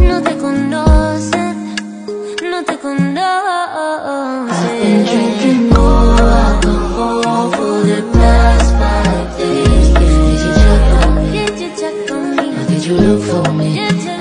No te conocen, no te conocen. I've been drinking more alcohol for the past five days. Did you check on me? Did you check on me? Did you look for me?